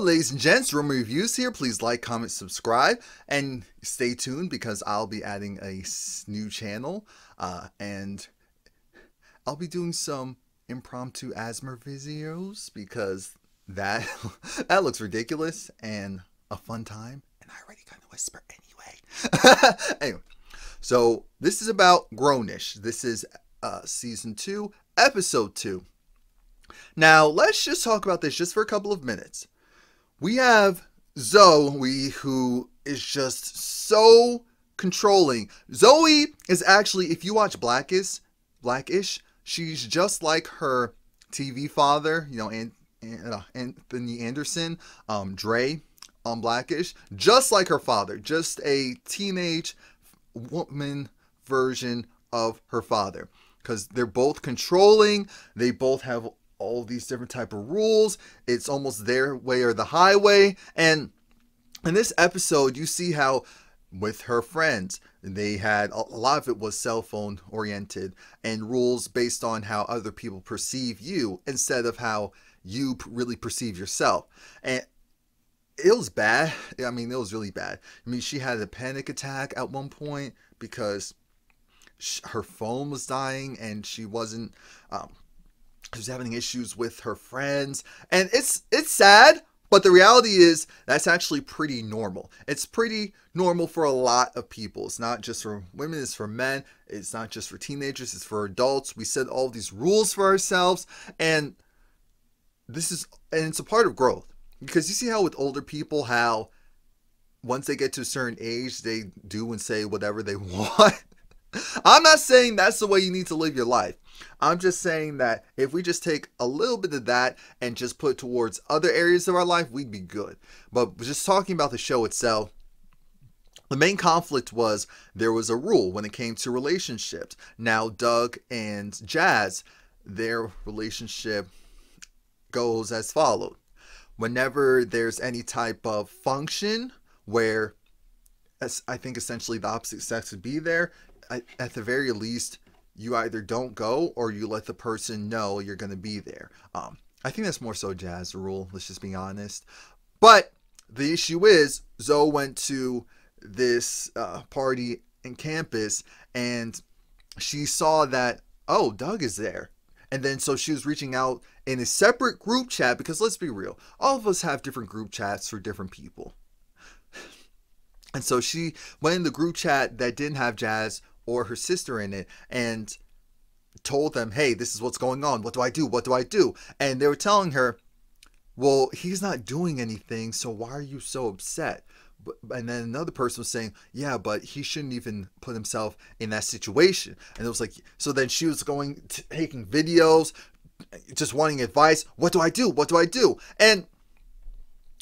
ladies and gents, Romie Reviews here. Please like, comment, subscribe, and stay tuned because I'll be adding a new channel, uh, and I'll be doing some impromptu ASMR videos because that that looks ridiculous and a fun time, and I already kind of whisper anyway. anyway, so this is about Grownish. This is uh, season two, episode two. Now, let's just talk about this just for a couple of minutes. We have Zoey, who is just so controlling. Zoey is actually, if you watch Blackish, Blackish, she's just like her TV father, you know, and uh, Anthony Anderson, um, Dre on Blackish, just like her father, just a teenage woman version of her father because they're both controlling they both have all these different type of rules. It's almost their way or the highway. And in this episode, you see how with her friends, they had a lot of it was cell phone oriented and rules based on how other people perceive you instead of how you really perceive yourself. And it was bad. I mean, it was really bad. I mean, she had a panic attack at one point because her phone was dying and she wasn't um, who's having issues with her friends. And it's it's sad but the reality is that's actually pretty normal. It's pretty normal for a lot of people. It's not just for women it's for men it's not just for teenagers it's for adults. We set all these rules for ourselves and this is and it's a part of growth. Because you see how with older people how once they get to a certain age they do and say whatever they want I'm not saying that's the way you need to live your life. I'm just saying that if we just take a little bit of that and just put towards other areas of our life, we'd be good. But just talking about the show itself, the main conflict was there was a rule when it came to relationships. Now, Doug and Jazz, their relationship goes as followed. Whenever there's any type of function where I think essentially the opposite sex would be there, at the very least, you either don't go or you let the person know you're going to be there. Um, I think that's more so jazz rule. Let's just be honest. But the issue is, Zoey went to this uh, party in campus and she saw that, oh, Doug is there. And then so she was reaching out in a separate group chat because let's be real, all of us have different group chats for different people. And so she went in the group chat that didn't have Jazz or her sister in it and told them, hey, this is what's going on. What do I do? What do I do? And they were telling her, well, he's not doing anything, so why are you so upset? And then another person was saying, yeah, but he shouldn't even put himself in that situation. And it was like, so then she was going, taking videos, just wanting advice. What do I do? What do I do? And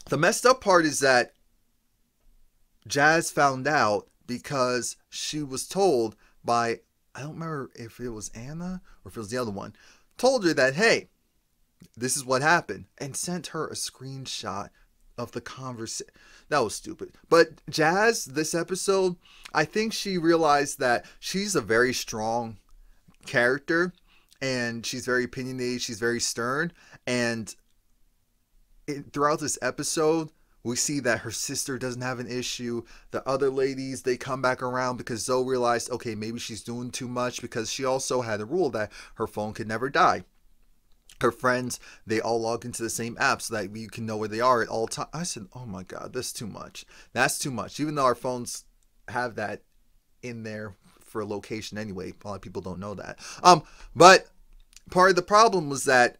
the messed up part is that Jazz found out because she was told by, I don't remember if it was Ana or if it was the other one, told her that, hey, this is what happened, and sent her a screenshot of the conversation. That was stupid. But Jazz, this episode, I think she realized that she's a very strong character and she's very opinionated, she's very stern. And it, throughout this episode, we see that her sister doesn't have an issue. The other ladies, they come back around because Zoey realized, okay, maybe she's doing too much because she also had a rule that her phone could never die. Her friends, they all log into the same app so that you can know where they are at all times. I said, oh my God, that's too much. That's too much. Even though our phones have that in there for location anyway. A lot of people don't know that. Um, but part of the problem was that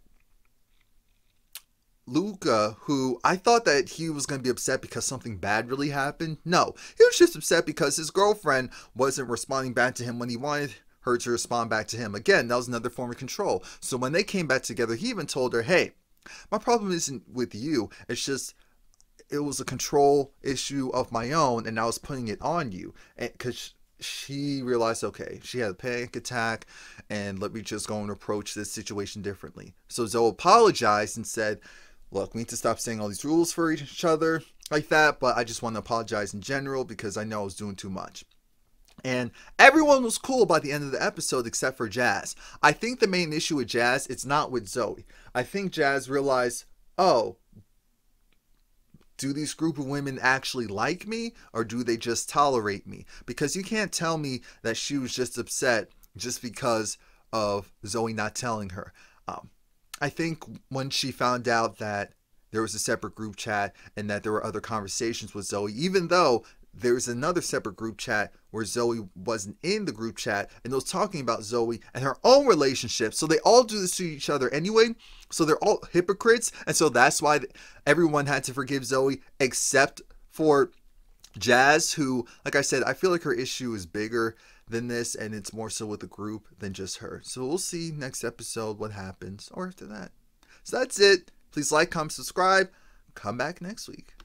Luca, who I thought that he was going to be upset because something bad really happened. No, he was just upset because his girlfriend wasn't responding back to him when he wanted her to respond back to him. Again, that was another form of control. So when they came back together, he even told her, hey, my problem isn't with you. It's just it was a control issue of my own and I was putting it on you. Because she realized, okay, she had a panic attack, and let me just go and approach this situation differently. So Zoey apologized and said, look, we need to stop saying all these rules for each other like that, but I just want to apologize in general because I know I was doing too much. And everyone was cool by the end of the episode except for Jazz. I think the main issue with Jazz, it's not with Zoey. I think Jazz realized, oh, do these group of women actually like me or do they just tolerate me? Because you can't tell me that she was just upset just because of Zoey not telling her. Um, I think when she found out that there was a separate group chat and that there were other conversations with Zoey, even though there's another separate group chat where Zoey wasn't in the group chat and was talking about Zoey and her own relationship. So they all do this to each other anyway. So they're all hypocrites. And so that's why everyone had to forgive Zoey except for Jazz, who, like I said, I feel like her issue is bigger than this and it's more so with the group than just her. So we'll see next episode what happens or after that. So that's it. Please like, comment, subscribe. Come back next week.